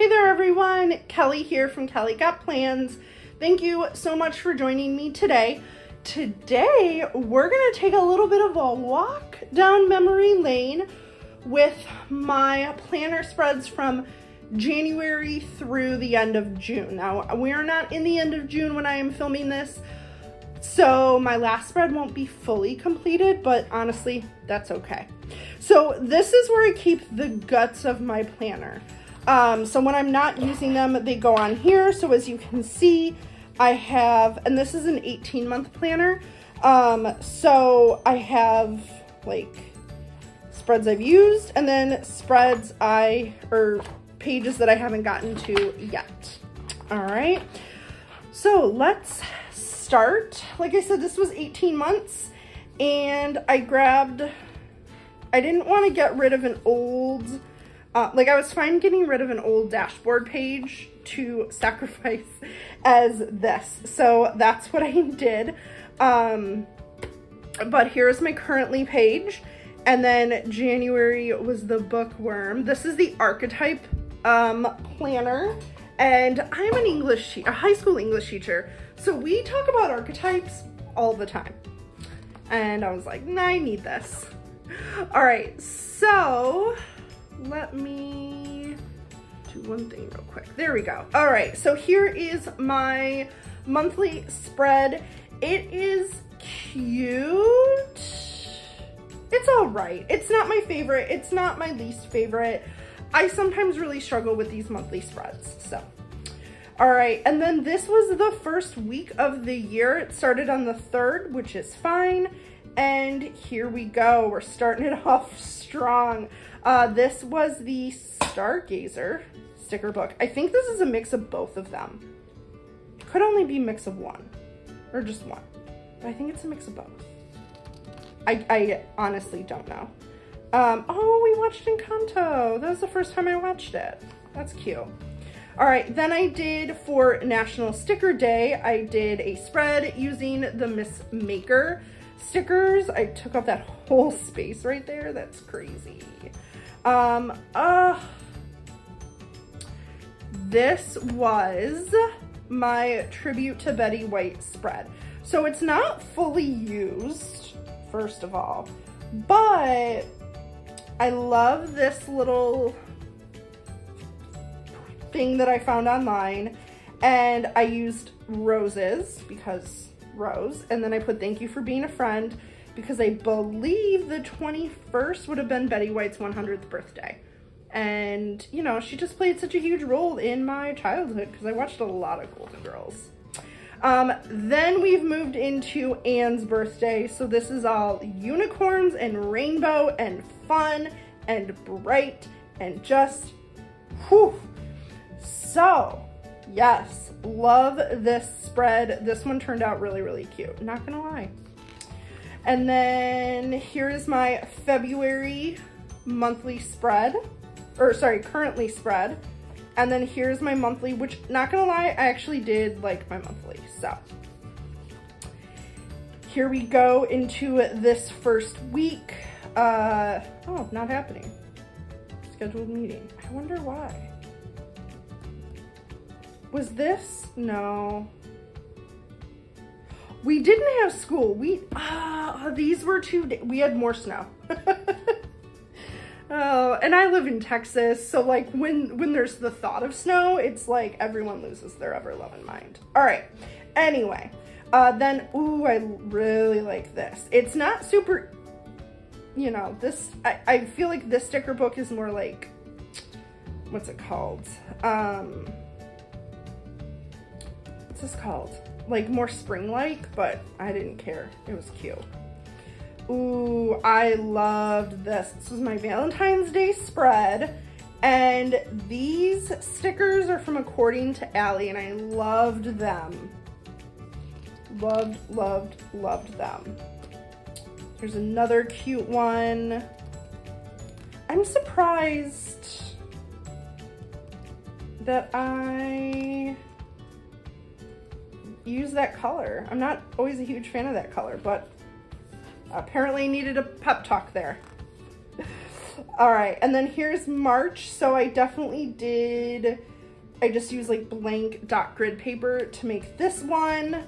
Hey there everyone, Kelly here from Kelly Got Plans. Thank you so much for joining me today. Today, we're gonna take a little bit of a walk down memory lane with my planner spreads from January through the end of June. Now, we are not in the end of June when I am filming this, so my last spread won't be fully completed, but honestly, that's okay. So this is where I keep the guts of my planner. Um, so when I'm not using them, they go on here. So as you can see, I have, and this is an 18 month planner. Um, so I have like spreads I've used and then spreads I, or pages that I haven't gotten to yet. All right. So let's start. Like I said, this was 18 months and I grabbed, I didn't want to get rid of an old uh, like I was fine getting rid of an old dashboard page to sacrifice as this. So that's what I did. Um, but here's my currently page. And then January was the bookworm. This is the archetype um, planner. And I'm an English, a high school English teacher. So we talk about archetypes all the time. And I was like, nah, I need this. All right, so let me do one thing real quick. There we go. All right, so here is my monthly spread. It is cute. It's all right. It's not my favorite. It's not my least favorite. I sometimes really struggle with these monthly spreads, so. All right, and then this was the first week of the year. It started on the 3rd, which is fine. And here we go. We're starting it off strong. Uh, this was the Stargazer sticker book. I think this is a mix of both of them. Could only be mix of one or just one, but I think it's a mix of both. I, I honestly don't know. Um, oh, we watched Encanto. That was the first time I watched it. That's cute. All right, then I did for National Sticker Day, I did a spread using the Miss Maker stickers. I took up that whole space right there. That's crazy. Um, uh, this was my tribute to Betty White spread. So it's not fully used, first of all, but I love this little thing that I found online and I used roses because rose and then I put thank you for being a friend because I believe the 21st would have been Betty White's 100th birthday. And, you know, she just played such a huge role in my childhood because I watched a lot of Golden Girls. Um, then we've moved into Anne's birthday. So this is all unicorns and rainbow and fun and bright and just, whew. So, yes, love this spread. This one turned out really, really cute. Not gonna lie. And then here is my February monthly spread, or sorry, currently spread. And then here's my monthly, which not gonna lie, I actually did like my monthly, so. Here we go into this first week. Uh, oh, not happening. Scheduled meeting. I wonder why. Was this? No. We didn't have school. We, ah, uh, these were two, we had more snow. oh, and I live in Texas, so like when, when there's the thought of snow, it's like everyone loses their ever loving mind. All right, anyway, uh, then, ooh, I really like this. It's not super, you know, this, I, I feel like this sticker book is more like, what's it called? Um, what's this called? like more spring-like, but I didn't care. It was cute. Ooh, I loved this. This was my Valentine's Day spread. And these stickers are from According to Allie, and I loved them. Loved, loved, loved them. Here's another cute one. I'm surprised that I use that color. I'm not always a huge fan of that color, but apparently needed a pep talk there. All right, and then here's March. So I definitely did, I just used like blank dot grid paper to make this one.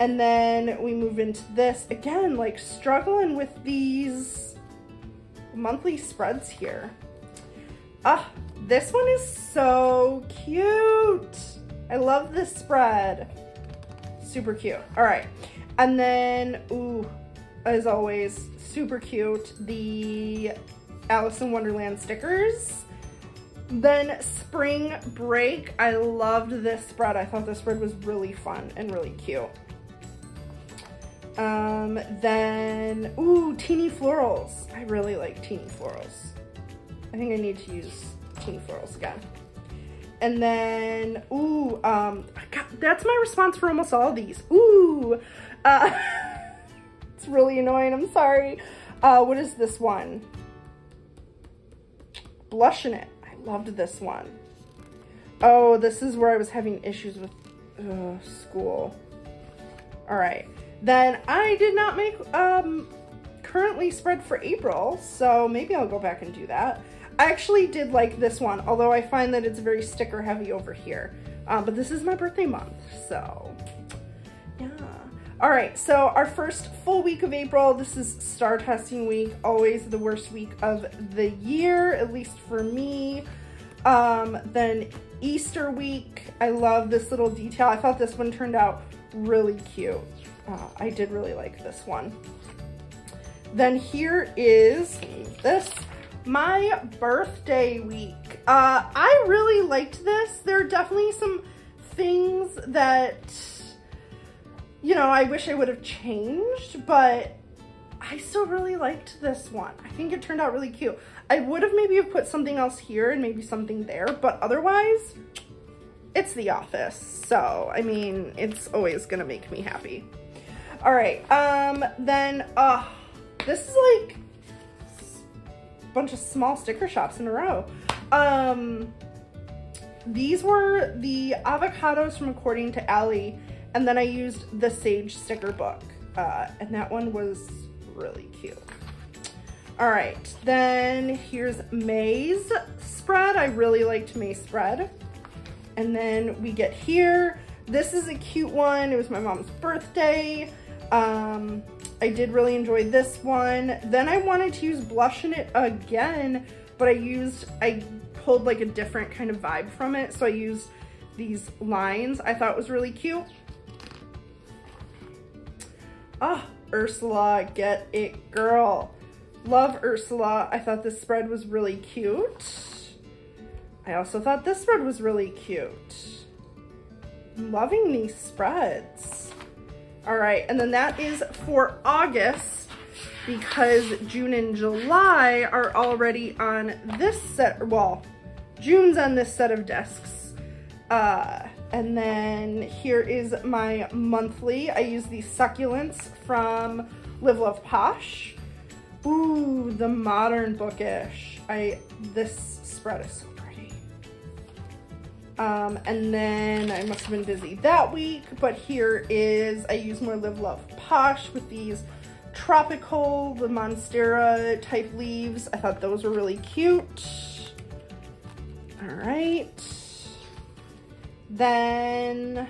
And then we move into this. Again, like struggling with these monthly spreads here. Ah, this one is so cute. I love this spread. Super cute. All right. And then, ooh, as always, super cute, the Alice in Wonderland stickers. Then Spring Break. I loved this spread. I thought this spread was really fun and really cute. Um, then, ooh, Teeny Florals. I really like Teeny Florals. I think I need to use Teeny Florals again. And then, ooh, um, that's my response for almost all these. Ooh, uh, it's really annoying, I'm sorry. Uh, what is this one? Blushing It. I loved this one. Oh, this is where I was having issues with school. All right. Then I did not make um, currently spread for April, so maybe I'll go back and do that. I actually did like this one, although I find that it's very sticker heavy over here. Um, but this is my birthday month, so yeah. All right, so our first full week of April, this is STAAR testing week, always the worst week of the year, at least for me. Um, then Easter week, I love this little detail. I thought this one turned out really cute. Uh, I did really like this one. Then here is this my birthday week. Uh, I really liked this. There are definitely some things that, you know, I wish I would have changed, but I still really liked this one. I think it turned out really cute. I would have maybe have put something else here and maybe something there, but otherwise, it's The Office. So, I mean, it's always gonna make me happy. All right, um, then, uh, this is like bunch of small sticker shops in a row. Um, these were the avocados from According to Allie, and then I used the Sage sticker book, uh, and that one was really cute. All right, then here's May's spread. I really liked May's spread. And then we get here. This is a cute one. It was my mom's birthday. Um, I did really enjoy this one. Then I wanted to use blush in It again, but I used, I pulled like a different kind of vibe from it. So I used these lines. I thought was really cute. Ah, oh, Ursula, get it girl. Love Ursula. I thought this spread was really cute. I also thought this spread was really cute. I'm loving these spreads. All right, and then that is for August because June and July are already on this set, well, June's on this set of desks. Uh, and then here is my monthly. I use the succulents from Live Love Posh. Ooh, the modern bookish. I, this spread is um, and then I must have been busy that week, but here is, I use more Live Love Posh with these tropical, the Monstera type leaves. I thought those were really cute. All right. Then,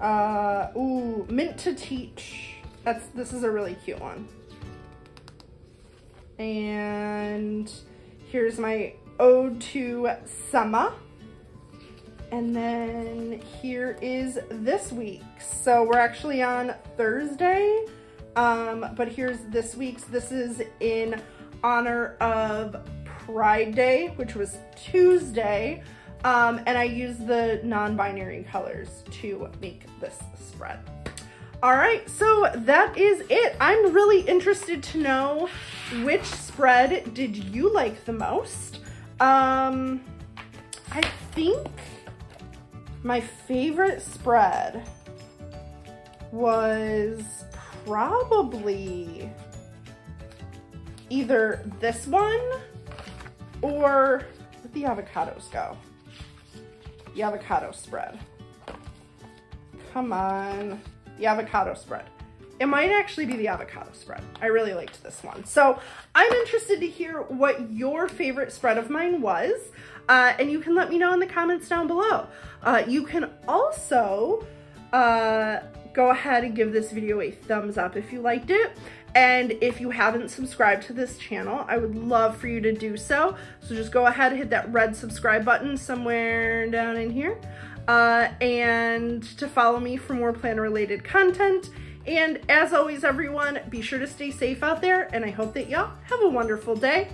uh, ooh, Mint to Teach. That's, this is a really cute one. And here's my Ode to Summer. And then here is this week. So we're actually on Thursday, um, but here's this week's. This is in honor of Pride Day, which was Tuesday. Um, and I used the non-binary colors to make this spread. All right, so that is it. I'm really interested to know which spread did you like the most? Um, I think my favorite spread was probably either this one or let the avocados go. The avocado spread. Come on, the avocado spread. It might actually be the avocado spread. I really liked this one. So I'm interested to hear what your favorite spread of mine was. Uh, and you can let me know in the comments down below. Uh, you can also uh, go ahead and give this video a thumbs up if you liked it. And if you haven't subscribed to this channel, I would love for you to do so. So just go ahead and hit that red subscribe button somewhere down in here. Uh, and to follow me for more plan related content. And as always, everyone, be sure to stay safe out there. And I hope that y'all have a wonderful day.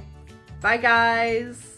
Bye, guys.